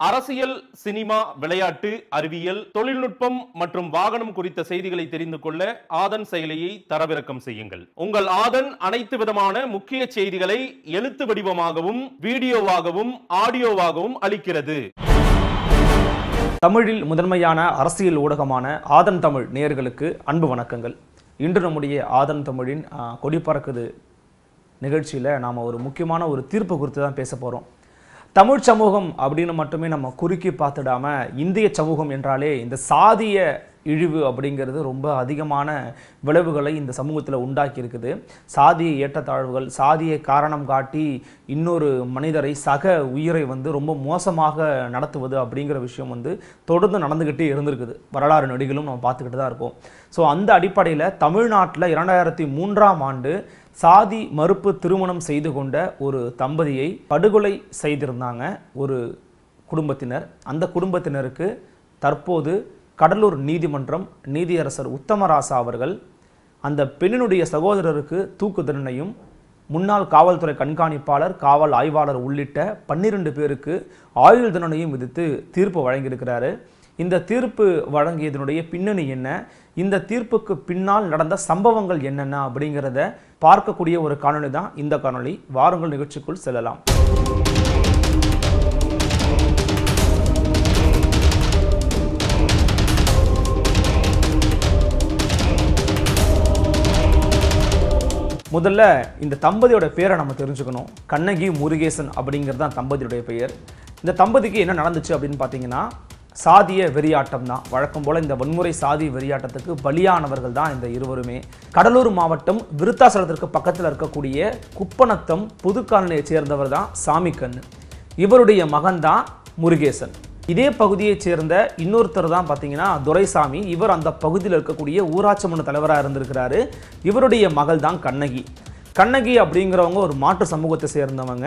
அரசியல் சினிமா விளையாட்டு அறிவியல் தொழில்நுட்பம் மற்றும் வாகனம் குறித்த செய்திகளை தெரிந்து கொள்ள ஆதன் செயலியை தரவிறக்கம் செய்யுங்கள். உங்கள் ஆதன் அனைத்து விதமான முக்கிய செய்திகளை எழுத்து வடிவமாகவும் வீடியோவாகவும் ஆடியோவாகவும் அளிக்கிறது. தமிழில் முதன்மையான அரசியல் ஊடகமான ஆதன் தமிழ் நேயர்களுக்கு அன்பு வணக்கங்கள். இன்று நம்முடைய ஆதன் தமிழின் கொடி பறக்குது நிகழ்ச்சியில் நாம் ஒரு முக்கியமான ஒரு தீர்ப்பு குறித்து தான் பேச போகிறோம் தமிழ் சமூகம் அப்படின்னு மட்டுமே நம்ம குறுக்கி பார்த்துடாம இந்திய சமூகம் என்றாலே இந்த சாதிய இழிவு அப்படிங்கிறது ரொம்ப அதிகமான விளைவுகளை இந்த சமூகத்தில் உண்டாக்கி இருக்குது சாதிய ஏற்றத்தாழ்வுகள் சாதியை காரணம் காட்டி இன்னொரு மனிதரை சக உயிரை வந்து ரொம்ப மோசமாக நடத்துவது அப்படிங்கிற விஷயம் வந்து தொடர்ந்து நடந்துக்கிட்டே இருந்திருக்குது. வரலாறு நடிகளும் நம்ம பார்த்துக்கிட்டு தான் இருக்கோம். ஸோ அந்த அடிப்படையில் தமிழ்நாட்டில் இரண்டாயிரத்தி மூன்றாம் ஆண்டு சாதி மறுப்பு திருமணம் செய்து கொண்ட ஒரு தம்பதியை படுகொலை செய்திருந்தாங்க ஒரு குடும்பத்தினர். அந்த குடும்பத்தினருக்கு தற்போது கடலூர் நீதிமன்றம் நீதியரசர் உத்தமராசா அவர்கள் அந்த பெண்ணினுடைய சகோதரருக்கு தூக்கு தண்டனையும் முன்னாள் காவல்துறை கண்காணிப்பாளர் காவல் ஆய்வாளர் உள்ளிட்ட பன்னிரண்டு பேருக்கு ஆயுள் தண்டனையும் விதித்து தீர்ப்பு வழங்கியிருக்கிறாரு. இந்த தீர்ப்பு வழங்கியதனுடைய பின்னணி என்ன? இந்த தீர்ப்புக்கு பின்னால் நடந்த சம்பவங்கள் என்னென்ன அப்படிங்கிறத பார்க்கக்கூடிய ஒரு காணொளி தான் இந்த காணொலி வாருங்கள் நிகழ்ச்சிக்குள் செல்லலாம். முதல்ல இந்த தம்பதியோட பேரை நம்ம தெரிஞ்சுக்கணும். கண்ணகி முருகேசன் அப்படிங்கிறது தான் தம்பதியுடைய பெயர். இந்த தம்பதிக்கு என்ன நடந்துச்சு அப்படின்னு பார்த்தீங்கன்னா சாதிய வெறியாட்டம் தான். வழக்கம் போல இந்த வன்முறை சாதி வெறியாட்டத்துக்கு பலியானவர்கள் தான் இந்த இருவருமே. கடலூர் மாவட்டம் விருத்தாசலத்திற்கு பக்கத்தில் இருக்கக்கூடிய குப்பநத்தம் புதுக்காலனியை சேர்ந்தவர் தான் சாமிக்கண்ணு. இவருடைய மகன் தான் முருகேசன். இதே பகுதியைச் சேர்ந்த இன்னொருத்தர் தான் பார்த்தீங்கன்னா துரைசாமி. இவர் அந்த பகுதியில் இருக்கக்கூடிய ஊராட்சி மன்ற தலைவராக இருந்திருக்கிறாரு. இவருடைய மகள் தான் கண்ணகி. கண்ணகி அப்படிங்கிறவங்க ஒரு மாற்று சமூகத்தை சேர்ந்தவங்க.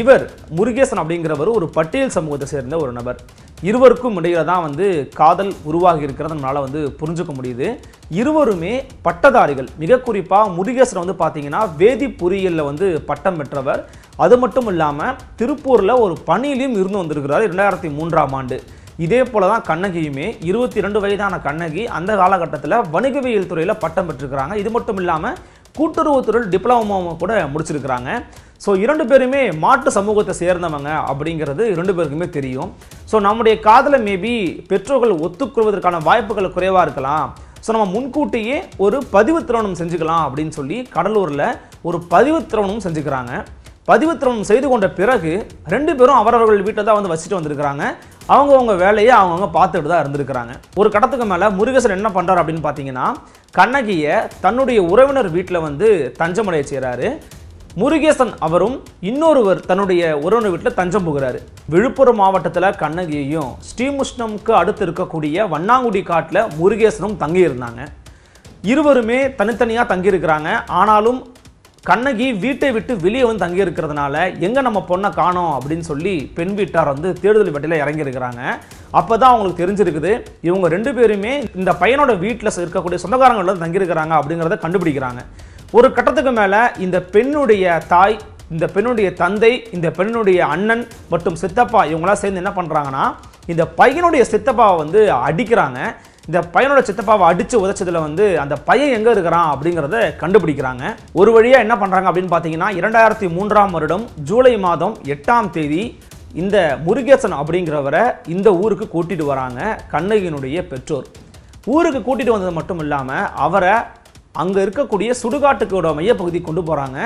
இவர் முருகேசன் அப்படிங்கிறவர் ஒரு பட்டியல் சமூகத்தை சேர்ந்த ஒரு நபர். இருவருக்கும் இடையில தான் வந்து காதல் உருவாகி இருக்கிறத நம்மளால் வந்து புரிஞ்சுக்க முடியுது. இருவருமே பட்டதாரிகள். மிக குறிப்பாக முருகேசன் வந்து பார்த்தீங்கன்னா வேதி பொறியியலில் வந்து பட்டம் பெற்றவர். அது மட்டும் இல்லாமல் திருப்பூரில் ஒரு பணியிலையும் இருந்து வந்திருக்கிறார் இரண்டாயிரத்தி மூன்றாம் ஆண்டு. இதே போல தான் கண்ணகியுமே இருபத்தி ரெண்டு வயதான கண்ணகி அந்த காலகட்டத்தில் வணிகவியல் துறையில் பட்டம் பெற்றிருக்கிறாங்க. இது மட்டும் இல்லாமல் கூட்டுறவுத்துறையில் டிப்ளமோ கூட முடிச்சிருக்கிறாங்க. ஸோ இரண்டு பேருமே மாட்டு சமூகத்தை சேர்ந்தவங்க அப்படிங்கிறது இரண்டு பேருக்குமே தெரியும். ஸோ நம்முடைய காதலை மேபி பெற்றோர்கள் ஒத்துக்கொள்வதற்கான வாய்ப்புகள் குறைவாக இருக்கலாம். ஸோ நம்ம முன்கூட்டியே ஒரு பதிவு திருமணம் செஞ்சுக்கலாம் அப்படின்னு சொல்லி கடலூரில் ஒரு பதிவு திருமணம் செஞ்சுக்கிறாங்க. பதிவு திருமணம் செய்து கொண்ட பிறகு ரெண்டு பேரும் அவரவர்கள் வீட்டில் தான் வந்து வசிட்டு வந்திருக்கிறாங்க. அவங்கவுங்க வேலையை அவங்கவுங்க பார்த்துட்டு தான் இருந்திருக்கிறாங்க. ஒரு கடத்துக்கு மேலே முருகேசன் என்ன பண்ணுறாரு அப்படின்னு பார்த்தீங்கன்னா கண்ணகியை தன்னுடைய உறவினர் வீட்டில் வந்து தஞ்சமடைய செய்கிறாரு முருகேசன் அவரும் இன்னொருவர் தன்னுடைய உறவினர் வீட்டில் தஞ்சம் புகிறாரு. விழுப்புரம் மாவட்டத்தில் கண்ணகியையும் ஸ்ரீமுஷ்ணம்க்கு அடுத்து இருக்கக்கூடிய வண்ணாங்குடி காட்டில் முருகேசனும் தங்கியிருந்தாங்க இருவருமே தனித்தனியாக தங்கியிருக்கிறாங்க ஆனாலும் கண்ணகி வீட்டை விட்டு வெளியே வந்து தங்கியிருக்கிறதுனால எங்கே நம்ம பொண்ணை காணோம் அப்படின்னு சொல்லி பெண் வீட்டார் வந்து தேடுதல் வேட்டையில் இறங்கியிருக்கிறாங்க அப்போ தான் அவங்களுக்கு தெரிஞ்சிருக்குது இவங்க ரெண்டு பேருமே இந்த பையனோட வீட்டில் இருக்கக்கூடிய சொந்தக்காரங்களில் தங்கியிருக்கிறாங்க அப்படிங்கிறத கண்டுபிடிக்கிறாங்க. ஒரு கட்டத்துக்கு மேலே இந்த பெண்ணுடைய தாய் இந்த பெண்ணுடைய தந்தை இந்த பெண்ணுடைய அண்ணன் மற்றும் சித்தப்பா இவங்களாம் சேர்ந்து என்ன பண்ணுறாங்கன்னா இந்த பையனுடைய சித்தப்பாவை வந்து அடிக்கிறாங்க. இந்த பையனோட சித்தப்பாவை அடித்து உதச்சதில் வந்து அந்த பையன் எங்கே இருக்கிறான் அப்படிங்கிறத கண்டுபிடிக்கிறாங்க. ஒரு வழியாக என்ன பண்ணுறாங்க அப்படின்னு பார்த்தீங்கன்னா இரண்டாயிரத்தி மூன்றாம் வருடம் ஜூலை மாதம் எட்டாம் தேதி இந்த முருகேசன் அப்படிங்கிறவரை இந்த ஊருக்கு கூட்டிகிட்டு வராங்க கண்ணகியினுடைய பெற்றோர். ஊருக்கு கூட்டிகிட்டு வந்தது மட்டும் இல்லாமல் அவரை அங்கே இருக்கக்கூடிய சுடுகாட்டுக்கோட மையப்பகுதி கொண்டு போகிறாங்க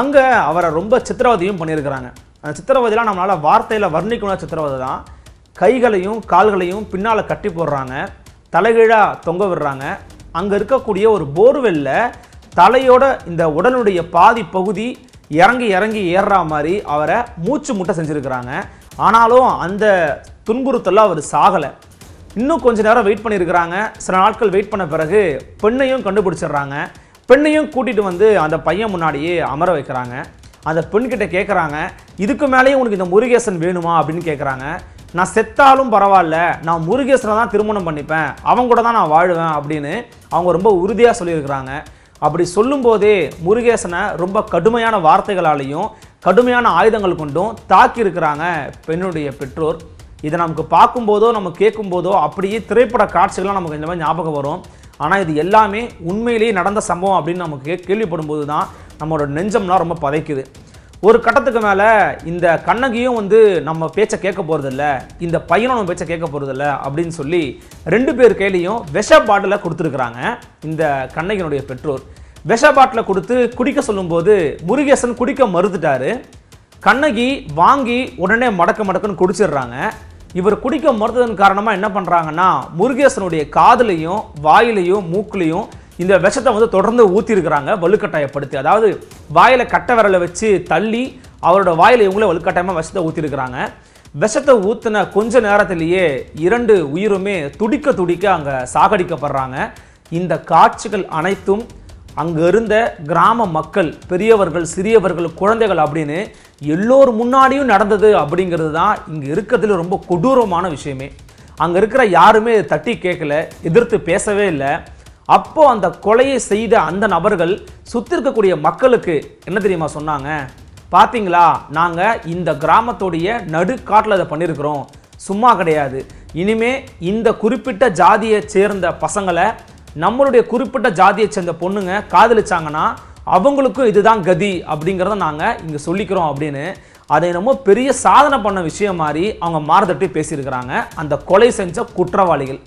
அங்கே அவரை ரொம்ப சித்திரவதையும் பண்ணியிருக்கிறாங்க. அந்த சித்திரவதையெல்லாம் நம்மளால் வார்த்தையில் வர்ணிக்கணும் சித்திரவதை தான். கைகளையும் கால்களையும் பின்னால் கட்டி போடுறாங்க. தலைகீழாக தொங்க விடுறாங்க. அங்கே இருக்கக்கூடிய ஒரு போர்வெல்ல தலையோட இந்த உடலுடைய பாதி பகுதி இறங்கி இறங்கி ஏறுற மாதிரி அவரை மூச்சு முட்டை செஞ்சுருக்கிறாங்க. ஆனாலும் அந்த துன்புறுத்தல அவர் சாகலை. இன்னும் கொஞ்ச நேரம் வெயிட் பண்ணியிருக்கிறாங்க சில நாட்கள் வெயிட் பண்ண பிறகு பெண்ணையும் கண்டுபிடிச்சிடுறாங்க. பெண்ணையும் கூட்டிட்டு வந்து அந்த பையன் முன்னாடியே அமர வைக்கிறாங்க. அந்த பெண்கிட்ட கேட்குறாங்க இதுக்கு மேலேயும் உனக்கு இந்த முருகேசன் வேணுமா? அப்படின்னு கேட்குறாங்க நான் செத்தாலும் பரவாயில்ல. நான் முருகேசனை தான் திருமணம் பண்ணிப்பேன். அவங்க கூட தான் நான் வாழுவேன். அப்படின்னு அவங்க ரொம்ப உறுதியாக சொல்லியிருக்கிறாங்க. அப்படி சொல்லும்போதே முருகேசனை ரொம்ப கடுமையான வார்த்தைகளாலையும் கடுமையான ஆயுதங்கள் கொண்டும் தாக்கி இருக்கிறாங்க பெண்ணுடைய பெற்றோர். இதை நமக்கு பார்க்கும்போதோ நம்ம கேட்கும்போதோ அப்படியே திரைப்பட காட்சிகள்லாம் நமக்கு இந்த மாதிரி ஞாபகம் வரும். ஆனால் இது எல்லாமே உண்மையிலேயே நடந்த சம்பவம் அப்படின்னு நமக்கு கேள்விப்படும்போது தான் நம்மளோட நெஞ்சம்லாம் ரொம்ப பதைக்குது. ஒரு கட்டத்துக்கு மேலே இந்த கண்ணகியும் வந்து நம்ம பேச்சை கேட்க போகிறதில்ல இந்த பையனும் நம்ம பேச்சை கேட்க போகிறதில்ல அப்படின்னு சொல்லி ரெண்டு பேர் கையிலையும் விஷ பாட்டிலை கொடுத்துருக்குறாங்க இந்த கண்ணகியினுடைய பெற்றோர். விஷ பாட்டிலை கொடுத்து குடிக்க சொல்லும்போது முருகேசன் குடிக்க மறுத்துட்டாரு. கண்ணகி வாங்கி உடனே மடக்க மடக்குன்னு குடிச்சிடுறாங்க. இவர் குடிக்க மறுத்ததன் காரணமாக என்ன பண்ணுறாங்கன்னா முருகேசனுடைய காதலையும் வாயிலையும் மூக்குலையும் இந்த விஷத்தை வந்து தொடர்ந்து ஊற்றிருக்கிறாங்க வலுக்கட்டாயப்படுத்தி. அதாவது வாயில கட்டை விரலை வச்சு தள்ளி அவரோட வாயில இவங்களே வலுக்கட்டாயமாக விஷத்தை ஊற்றிருக்கிறாங்க விஷத்தை ஊற்றின கொஞ்ச நேரத்திலேயே இரண்டு உயிருமே துடிக்க துடிக்க அங்கே சாகடிக்கப்படுறாங்க. இந்த காட்சிகள் அனைத்தும் அங்கே இருந்த கிராம மக்கள் பெரியவர்கள் சிறியவர்கள் குழந்தைகள் அப்படின்னு எல்லோர் முன்னாடியும் நடந்தது அப்படிங்கிறது தான் இங்கே இருக்கிறதுல ரொம்ப கொடூரமான விஷயமே. அங்கே இருக்கிற யாருமே இதை தட்டி கேட்கல எதிர்த்து பேசவே இல்லை. அப்போ அந்த கொலையை செய்த அந்த நபர்கள் சுற்றி இருக்கக்கூடிய மக்களுக்கு என்ன தெரியுமா சொன்னாங்க? பார்த்தீங்களா நாங்கள் இந்த கிராமத்துடைய நடுக்காட்டில் அதை பண்ணியிருக்கிறோம் சும்மா கிடையாது. இனிமே இந்த குறிப்பிட்ட ஜாதியை சேர்ந்த பசங்களை நம்மளுடைய குறிப்பிட்ட ஜாதியை சேர்ந்த பொண்ணுங்க காதலிச்சாங்கன்னா அவங்களுக்கும் இதுதான் கதி அப்படிங்கிறத நாங்கள் இங்கே சொல்லிக்கிறோம் அப்படின்னு அதை என்னமோ பெரிய சாதனை பண்ண விஷயம் மாதிரி அவங்க மாறுதட்டி பேசியிருக்கிறாங்க. அந்த கொலை செஞ்ச குற்றவாளிகள்.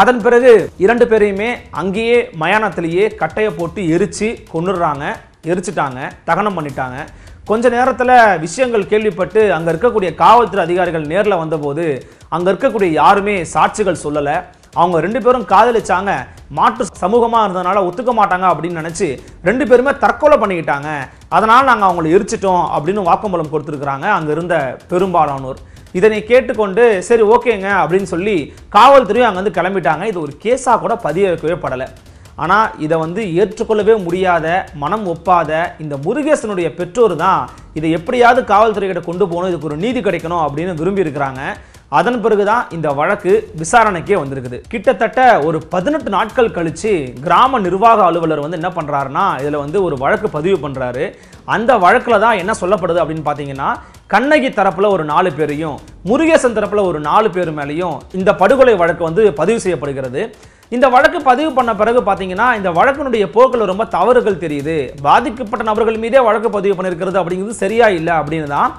அதன் பிறகு இரண்டு பேரையுமே அங்கேயே மயானத்திலேயே கட்டையை போட்டு எரிச்சு கொன்னுடுறாங்க எரிச்சிட்டாங்க தகனம் பண்ணிட்டாங்க. கொஞ்ச நேரத்தில் விஷயங்கள் கேள்விப்பட்டு அங்கே இருக்கக்கூடிய காவல்துறை அதிகாரிகள் நேரில் வந்தபோது அங்கே இருக்கக்கூடிய யாருமே சாட்சிகள் சொல்லலை. அவங்க ரெண்டு பேரும் காதலிச்சாங்க. மாற்று சமூகமாக இருந்ததுனால ஒத்துக்க மாட்டாங்க அப்படின்னு நினச்சி ரெண்டு பேருமே தற்கொலை பண்ணிக்கிட்டாங்க. அதனால் நாங்கள் அவங்களை எரிச்சிட்டோம் அப்படின்னு வாக்குமூலம் கொடுத்துருக்குறாங்க அங்கே இருந்த பெரும்பாலானோர். இதனை கேட்டுக்கொண்டு சரி ஓகேங்க அப்படின்னு சொல்லி காவல்துறையும் அங்கேருந்து கிளம்பிட்டாங்க. இது ஒரு கேஸாக கூட பதிய வைக்கவே படலை. ஆனால் இதை வந்து ஏற்றுக்கொள்ளவே முடியாத மனம் ஒப்பாத இந்த முருகேசனுடைய பெற்றோர் தான் இதை எப்படியாவது காவல்துறைகிட்ட கொண்டு போகணும் இதுக்கு ஒரு நீதி கிடைக்கணும் அப்படின்னு விரும்பி இருக்கிறாங்க. அதன் பிறகுதான் இந்த வழக்கு விசாரணைக்கே வந்திருக்குது. கிட்டத்தட்ட ஒரு பதினெட்டு நாட்கள் கழிச்சு கிராம நிர்வாக அலுவலர் வந்து என்ன பண்றாருன்னா இதுல வந்து ஒரு வழக்கு பதிவு பண்றாரு. அந்த வழக்குல தான் என்ன சொல்லப்படுது அப்படின்னு பார்த்தீங்கன்னா கண்ணகி தரப்புல ஒரு நாலு பேரையும் முருகேசன் தரப்புல ஒரு நாலு பேர் மேலேயும் இந்த படுகொலை வழக்கு வந்து பதிவு செய்யப்படுகிறது. இந்த வழக்கு பதிவு பண்ண பிறகு பார்த்தீங்கன்னா இந்த வழக்கினுடைய போக்கில் ரொம்ப தவறுகள் தெரியுது. பாதிக்கப்பட்ட நபர்கள் மீதே வழக்கு பதிவு பண்ணியிருக்கிறது அப்படிங்கிறது சரியா இல்லை அப்படின்னு தான்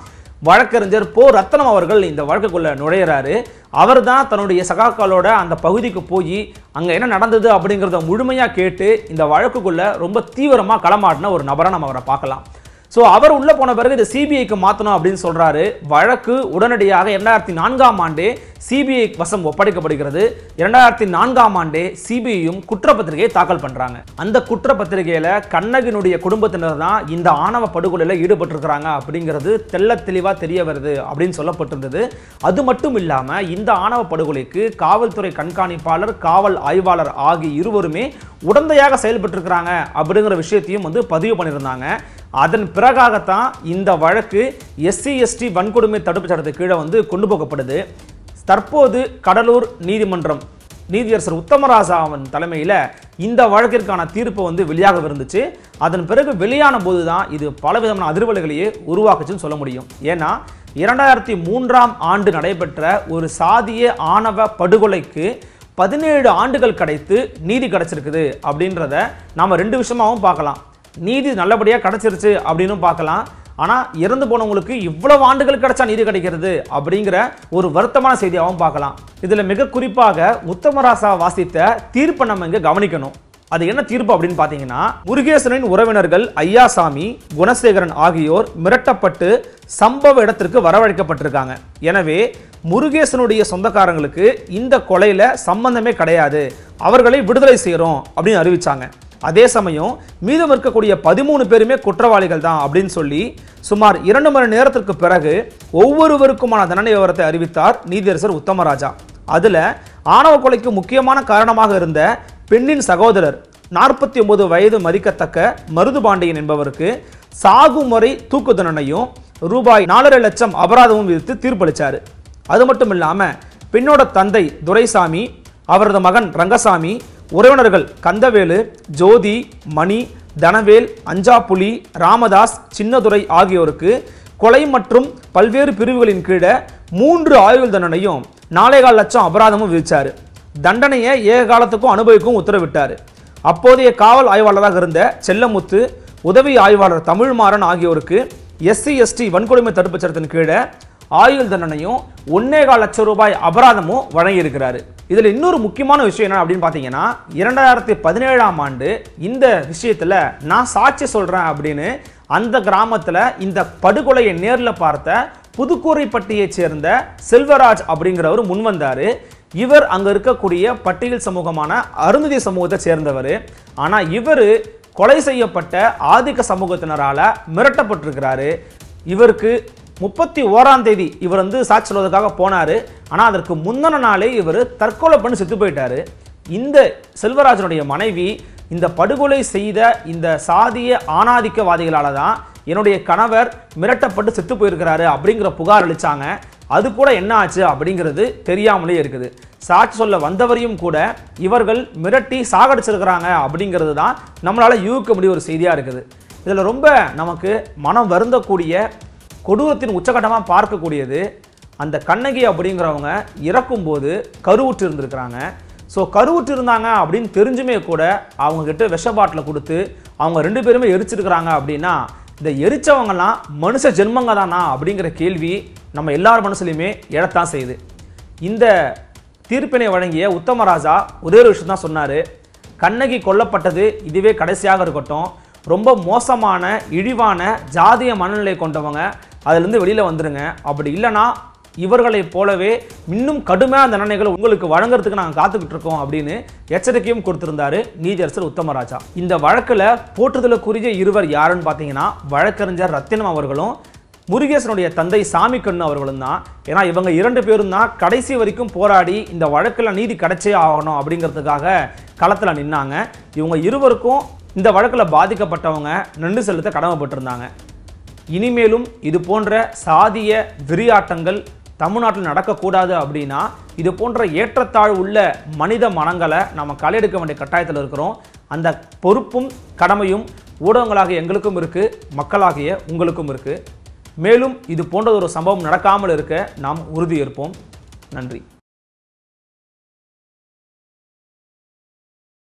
வழக்கறிஞர் போ ரத்னம் அவர்கள் இந்த வழக்குக்குள்ளே நுழையிறாரு. அவர் தான் தன்னுடைய சகாக்களோட அந்த பகுதிக்கு போய் அங்கே என்ன நடந்தது அப்படிங்கிறத முழுமையாக கேட்டு இந்த வழக்குக்குள்ளே ரொம்ப தீவிரமாக களமாடின ஒரு நபரை நம்ம அவரை பார்க்கலாம். ஸோ அவர் உள்ளே போன பிறகு இதை சிபிஐக்கு மாற்றணும் அப்படின்னு சொல்கிறாரு வழக்கு உடனடியாக இரண்டாயிரத்தி நான்காம் ஆண்டு சிபிஐ வசம் ஒப்படைக்கப்படுகிறது. இரண்டாயிரத்தி நான்காம் ஆண்டே சிபிஐயும் குற்றப்பத்திரிகையை தாக்கல் பண்றாங்க. அந்த குற்றப்பத்திரிகையில கண்ணகினுடைய குடும்பத்தினர் தான் இந்த ஆணவ படுகொலையில் ஈடுபட்டிருக்கிறாங்க அப்படிங்கிறது தெள்ள தெளிவா தெரிய வருது அப்படின்னு சொல்லப்பட்டிருந்தது. அது மட்டும் இல்லாம இந்த ஆணவ படுகொலைக்கு காவல்துறை கண்காணிப்பாளர் காவல் ஆய்வாளர் ஆகிய இருவருமே உடந்தையாக செயல்பட்டிருக்கிறாங்க அப்படிங்கிற விஷயத்தையும் வந்து பதிவு பண்ணியிருந்தாங்க. அதன் பிறகாகத்தான் இந்த வழக்கு எஸ்சி எஸ்டி வன்கொடுமை தடுப்பு சட்டத்துக்கு கீழே வந்து கொண்டு போகப்படுது. தற்போது கடலூர் நீதிமன்றம் நீதியரசர் உத்தமராஜா அவன் தலைமையில் இந்த வழக்கிற்கான தீர்ப்பு வந்து வெளியாக இருந்துச்சு. அதன் பிறகு வெளியான போது தான் இது பலவிதமான அதிர்வலைகளையே உருவாக்குச்சுன்னு சொல்ல முடியும். ஏன்னா இரண்டாயிரத்தி மூன்றாம் ஆண்டு நடைபெற்ற ஒரு சாதிய ஆணவ படுகொலைக்கு பதினேழு ஆண்டுகள் கிடைத்து நீதி கிடைச்சிருக்குது அப்படின்றத நாம் ரெண்டு விஷயமாகவும் பார்க்கலாம். நீதி நல்லபடியாக கிடைச்சிருச்சு அப்படின்னு பார்க்கலாம். ஆனால் இறந்து போனவங்களுக்கு இவ்வளவு ஆண்டுகள் கிடைச்சா நீதி கிடைக்கிறது அப்படிங்கிற ஒரு வருத்தமான செய்தியாகவும் பார்க்கலாம். இதில் மிக குறிப்பாக உத்தமராசா வாசித்த தீர்ப்பை நம்ம இங்கே கவனிக்கணும். அது என்ன தீர்ப்பு அப்படின்னு பார்த்தீங்கன்னா முருகேசனின் உறவினர்கள் ஐயாசாமி குணசேகரன் ஆகியோர் மிரட்டப்பட்டு சம்பவ இடத்திற்கு வரவழைக்கப்பட்டிருக்காங்க. எனவே முருகேசனுடைய சொந்தக்காரங்களுக்கு இந்த கொலையில் சம்பந்தமே கிடையாது. அவர்களை விடுதலை செய்கிறோம் அப்படின்னு அறிவிச்சாங்க. அதே சமயம் மீதம் இருக்கக்கூடிய பதிமூணு பேருமே குற்றவாளிகள் தான் அப்படின்னு சொல்லி சுமார் இரண்டு மணி நேரத்திற்கு பிறகு ஒவ்வொருவருக்குமான தண்டனை விவரத்தை அறிவித்தார் நீதியரசர் உத்தமராஜா. அதில் ஆணவ கொலைக்கு முக்கியமான காரணமாக இருந்த பெண்ணின் சகோதரர் நாற்பத்தி ஒன்பது வயது மதிக்கத்தக்க மருதுபாண்டியன் என்பவருக்கு சாகும் வரை தூக்கு தண்டனையும் ரூபாய் நாலரை லட்சம் அபராதமும் விதித்து தீர்ப்பளித்தார் அது மட்டும் இல்லாமல் பெண்ணோட தந்தை துரைசாமி அவரது மகன் ரங்கசாமி உறவினர்கள் கந்தவேலு ஜோதி மணி தனவேல் அஞ்சாப்புலி ராமதாஸ் சின்னதுரை ஆகியோருக்கு கொலை மற்றும் பல்வேறு பிரிவுகளின் கீழே மூன்று ஆயுள் தண்டனையும் நாலேகால் லட்சம் அபராதமும் விதித்தார் தண்டனையை ஏக காலத்துக்கும் அனுபவிக்கும் உத்தரவிட்டார். அப்போதைய காவல் ஆய்வாளராக இருந்த செல்லமுத்து உதவி ஆய்வாளர் தமிழ்மாறன் ஆகியோருக்கு எஸ்சி எஸ்டி வன்கொடுமை தடுப்புச் சட்டத்தின் கீழே ஆயுள் தண்டனையும் ஒன்னேகால் லட்சம் ரூபாய் அபராதமும் வழங்கியிருக்கிறாரு. இதில் இன்னொரு முக்கியமான விஷயம் என்ன அப்படின்னு பார்த்தீங்கன்னா இரண்டாயிரத்தி பதினேழாம் ஆண்டு இந்த விஷயத்தில் நான் சாட்சி சொல்கிறேன் அப்படின்னு அந்த கிராமத்தில் இந்த படுகொலையை நேரில் பார்த்த புதுக்கூரைப்பட்டியைச் சேர்ந்த செல்வராஜ் அப்படிங்கிறவர் முன் வந்தார். இவர் அங்கே இருக்கக்கூடிய பட்டியல் சமூகமான அருந்ததி சமூகத்தை சேர்ந்தவர். ஆனால் இவர் கொலை செய்யப்பட்ட ஆதிக்க சமூகத்தினரால் மிரட்டப்பட்டிருக்கிறாரு. இவருக்கு முப்பத்தி ஓராம் தேதி இவர் வந்து சாட்சி சொல்வதற்காக போனார். ஆனால் அதற்கு முந்தின நாளே இவர் தற்கொலை பண்ணி செத்து போயிட்டார். இந்த செல்வராஜனுடைய மனைவி இந்த படுகொலை செய்த இந்த சாதிய ஆணாதிக்கவாதிகளால் தான் என்னுடைய கணவர் மிரட்டப்பட்டு செத்து போயிருக்கிறாரு அப்படிங்கிற புகார் அளிச்சாங்க. அது கூட என்ன ஆச்சு அப்படிங்கிறது தெரியாமலே இருக்குது. சாட்சி சொல்ல வந்தவரையும் கூட இவர்கள் மிரட்டி சாகடிச்சிருக்கிறாங்க அப்படிங்கிறது தான் நம்மளால் யூகிக்க முடிய ஒரு செய்தியாக இருக்குது. இதில் ரொம்ப நமக்கு மனம் வருந்தக்கூடிய கொடூரத்தின் உச்சகட்டமாக பார்க்கக்கூடியது அந்த கண்ணகி அப்படிங்கிறவங்க இறக்கும்போது கருவுற்று இருந்திருக்கிறாங்க. ஸோ கருவுற்று இருந்தாங்க அப்படின்னு தெரிஞ்சுமே கூட அவங்கக்கிட்ட விஷ பாட்டில் கொடுத்து அவங்க ரெண்டு பேருமே எரிச்சிருக்கிறாங்க அப்படின்னா இந்த எரிச்சவங்கலாம் மனுஷ ஜென்மங்க தானா அப்படிங்கிற கேள்வி நம்ம எல்லார் மனசுலையுமே எழத்தான் செய்யுது. இந்த தீர்ப்பினை வழங்கிய உத்தமராஜா ஒரே ஒரு விஷயம் தான் சொன்னார். கண்ணகி கொல்லப்பட்டது இதுவே கடைசியாக இருக்கட்டும். ரொம்ப மோசமான இழிவான ஜாதிய மனநிலை கொண்டவங்க அதிலிருந்து வெளியில் வந்துடுங்க அப்படி இல்லைன்னா இவர்களைப் போலவே இன்னும் கடுமையான தண்டனைகளை உங்களுக்கு வழங்குறதுக்கு நாங்கள் காத்துக்கிட்டு இருக்கோம் அப்படின்னு எச்சரிக்கையும் கொடுத்திருந்தாரு நீதியரசர் உத்தமராஜா. இந்த வழக்கில் போற்றுதலுக்குரிய இருவர் யாருன்னு பார்த்தீங்கன்னா வழக்கறிஞர் ரத்தினம் அவர்களும் முருகேசனுடைய தந்தை சாமி கண்ணு அவர்களும் தான். ஏன்னா இவங்க இரண்டு பேரும் தான் கடைசி வரைக்கும் போராடி இந்த வழக்கில் நீதி கிடைச்சே ஆகணும் அப்படிங்கிறதுக்காக களத்தில் நின்னாங்க. இவங்க இருவருக்கும் இந்த வழக்கில் பாதிக்கப்பட்டவங்க நன்றி செலுத்த கடமைப்பட்டிருந்தாங்க. இனிமேலும் இது போன்ற சாதிய விரியாட்டங்கள் தமிழ்நாட்டில் நடக்கக்கூடாது அப்படின்னா இது போன்ற ஏற்றத்தாழ் உள்ள மனித மனங்களை நம்ம களையெடுக்க வேண்டிய கட்டாயத்தில் இருக்கிறோம். அந்த பொறுப்பும் கடமையும் ஊடகங்களாகிய எங்களுக்கும் இருக்குது மக்களாகிய உங்களுக்கும் இருக்குது மேலும் இது போன்றதொரு சம்பவம் நடக்காமல் இருக்க நாம் உறுதியேற்போம் நன்றி.